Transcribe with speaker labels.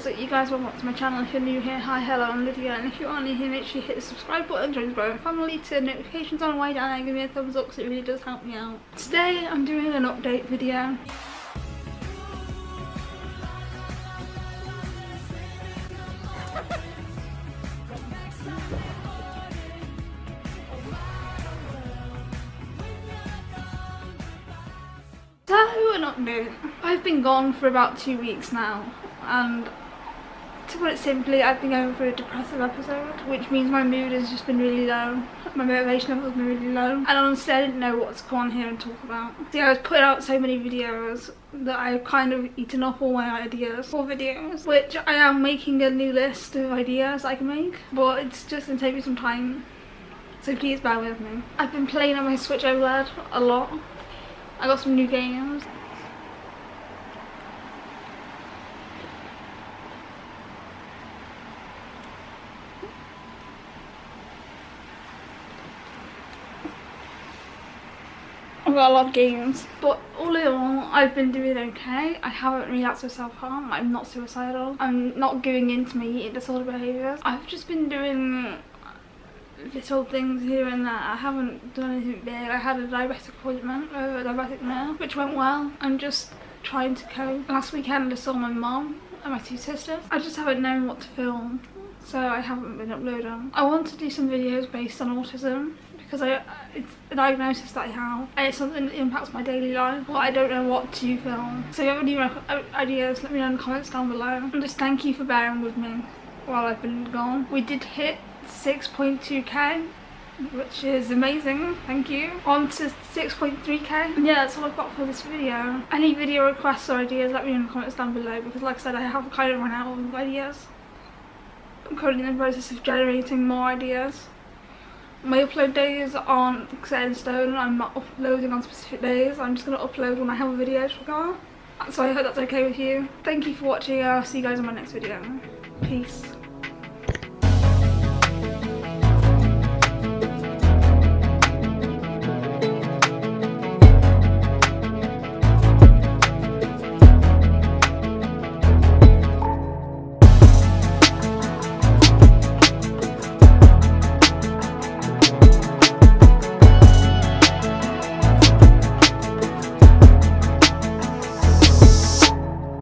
Speaker 1: what's up you guys, welcome back to my channel. If you're new here, hi, hello, I'm Lydia and if you are new here, make sure you hit the subscribe button, join the growing family, turn notifications on way down and give me a thumbs up because it really does help me out. Today I'm doing an update video. So, an update. I've been gone for about two weeks now and to put it simply, I've been going through a depressive episode, which means my mood has just been really low. My motivation level has been really low. And honestly, I didn't know what to go on here and talk about. See, I was putting out so many videos that I've kind of eaten up all my ideas for videos, which I am making a new list of ideas I can make, but it's just to take me some time. So please bear with me. I've been playing on my Switch OLED a lot. I got some new games. I've got a lot of games, but all in all, I've been doing okay. I haven't reacted to self-harm. I'm not suicidal. I'm not giving in to my eating disorder behaviours. I've just been doing little things here and there. I haven't done anything big. I had a diabetic appointment with a diabetic nurse, which went well. I'm just trying to cope. Last weekend I saw my mum and my two sisters. I just haven't known what to film, so I haven't been uploading. I want to do some videos based on autism because I it's a diagnosis that I have and it's something that impacts my daily life but I don't know what to film. So if you have any uh, ideas let me know in the comments down below. And just thank you for bearing with me while I've been gone. We did hit 6.2k which is amazing. Thank you. On to 6.3k and yeah that's all I've got for this video. Any video requests or ideas let me know in the comments down below because like I said I have kind of run out of ideas. I'm currently in the process of generating more ideas my upload days aren't set in stone I'm not uploading on specific days I'm just going to upload when I have a video to record. So I hope that's okay with you. Thank you for watching I'll see you guys in my next video. Peace